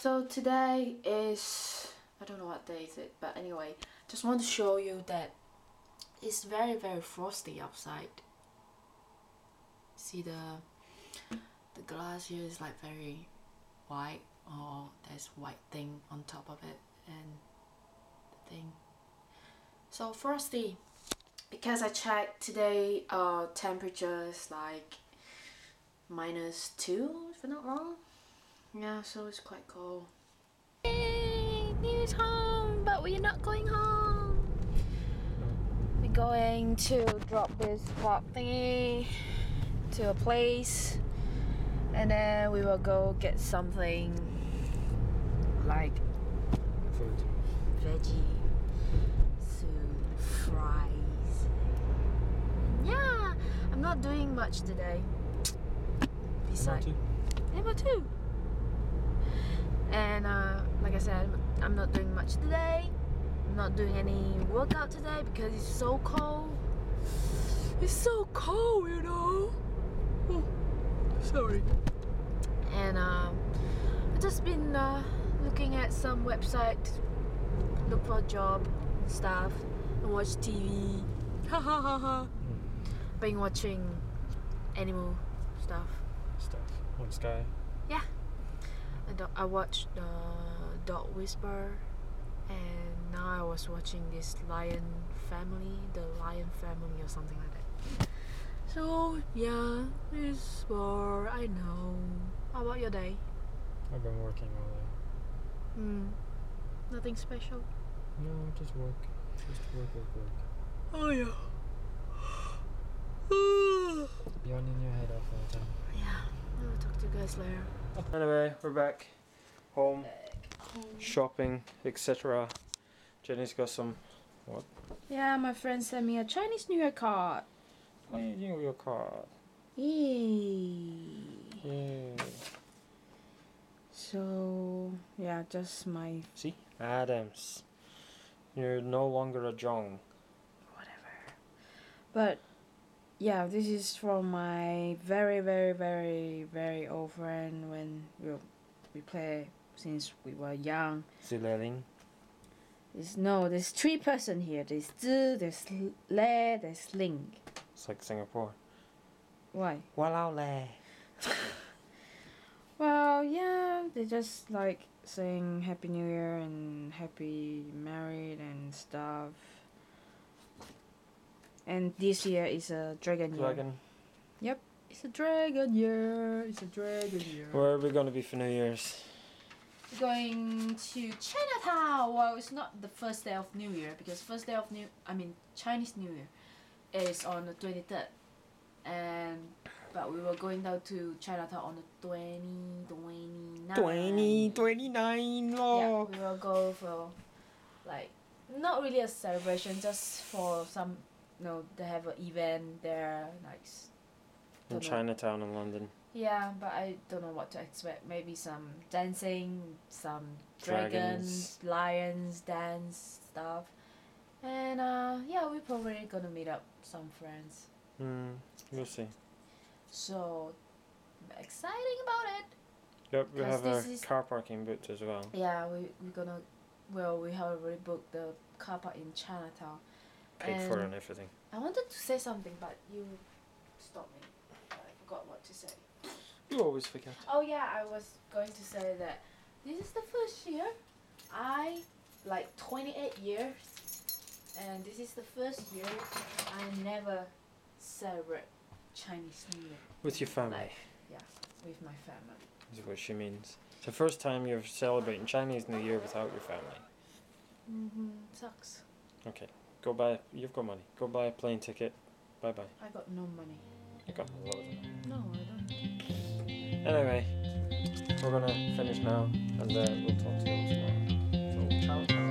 So today is I don't know what day is it, but anyway, just want to show you that it's very very frosty outside. See the the glass here is like very white or there's white thing on top of it and the thing. So frosty because I checked today uh temperature is like minus two if I'm not wrong. Yeah, so it's quite cold. Yay! News home, but we're not going home. We're going to drop this clock thingy to a place and then we will go get something like Food. veggie soup, fries. Yeah, I'm not doing much today. Besides, number two. And uh, like I said, I'm not doing much today. I'm not doing any workout today because it's so cold. It's so cold, you know. Oh, sorry. And um, I've just been uh, looking at some website, look for a job, stuff, and watch TV. Ha ha ha ha. Been watching animal stuff. Stuff. On Sky. I, do- I watched the Dog Whisper, and now I was watching this Lion Family, the Lion Family or something like that. So yeah, it's war. I know. How about your day? I've been working all day. Hmm. Nothing special. No, just work. Just work, work, work. Oh yeah. Yawning your head off all the time. yeah. I'll talk to you guys later. Anyway, we're back home, shopping, etc. Jenny's got some. What? Yeah, my friend sent me a Chinese New Year card. What are you doing with your card? Yay. Yay. So yeah, just my See? Adams. You're no longer a Jong. whatever. But yeah, this is from my very very very very old friend when we we play since we were young. Zileling. There's no, there's three person here. There's Zi, there's Le, there's Ling. It's like Singapore. Why? Walao le. Well, yeah, they just like saying Happy New Year and Happy Married and stuff. And this year is a dragon year. Dragon. It's a dragon year. It's a dragon year. Where are we gonna be for New Year's? going to Chinatown. Well, it's not the first day of New Year because first day of New, I mean Chinese New Year, is on the twenty third, and but we were going down to Chinatown on the 20, 29. 20, 29 Yeah, lor. we will go for like not really a celebration, just for some. You no, know, they have an event there, like. In know. Chinatown in London. Yeah, but I don't know what to expect. Maybe some dancing, some Dragons. dragons, lions, dance stuff. And uh, yeah, we're probably gonna meet up some friends. Hmm. We'll see. So exciting about it. Yep, we have a car parking booked as well. Yeah, we we're gonna. Well, we have already booked the car park in Chinatown. Paid for And- and everything. I wanted to say something, but you stopped me. Forgot what to say. You always forget. Oh yeah, I was going to say that this is the first year I like 28 years and this is the first year I never celebrate Chinese New Year. With your family. Like yeah, with my family. Is what she means. It's the first time you're celebrating Chinese New Year without your family. Mm-hmm. Sucks. Okay. Go buy. You've got money. Go buy a plane ticket. Bye bye. I got no money. Okay. No, I don't. Anyway, we're gonna finish now and uh, we'll talk to you all tomorrow. So, ciao, ciao.